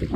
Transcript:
はい。